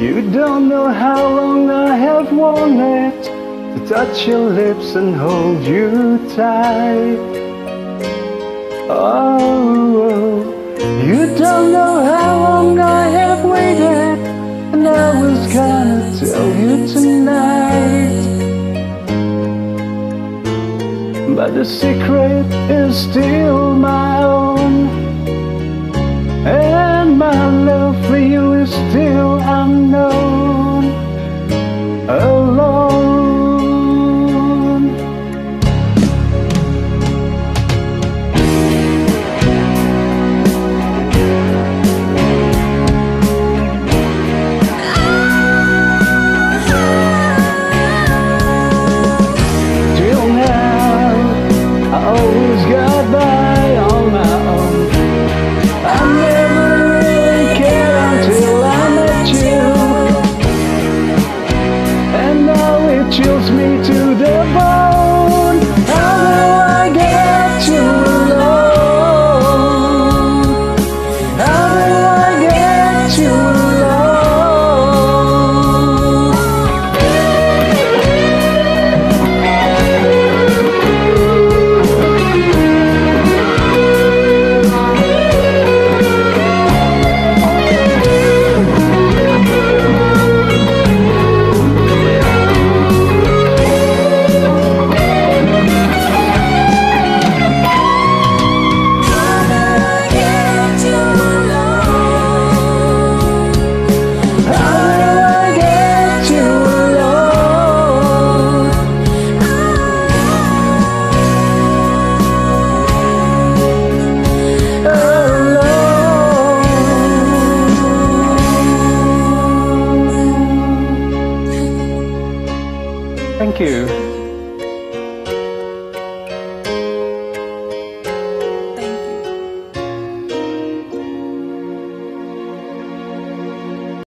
You don't know how long I have wanted to touch your lips and hold you tight. Oh, you don't know how long I have waited, and I was gonna tell you tonight. But the secret is still my own and my love for you is still unknown. Thank you.